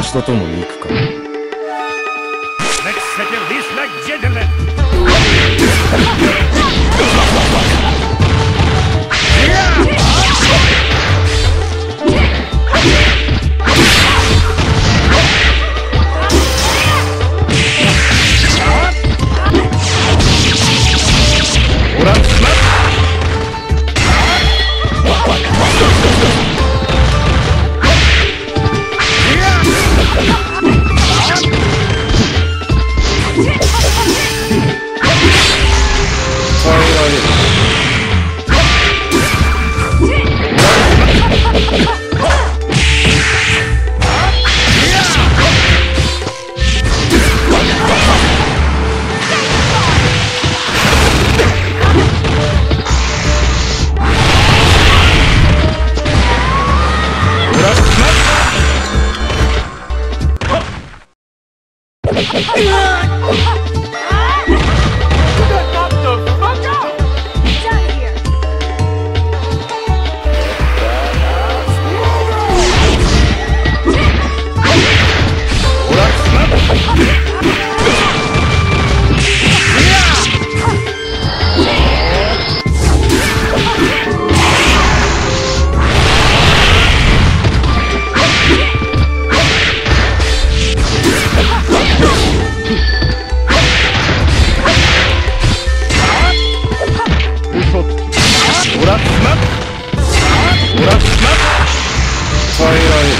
私と共に行くか Let's settle this like gentlemen. Good. えられる。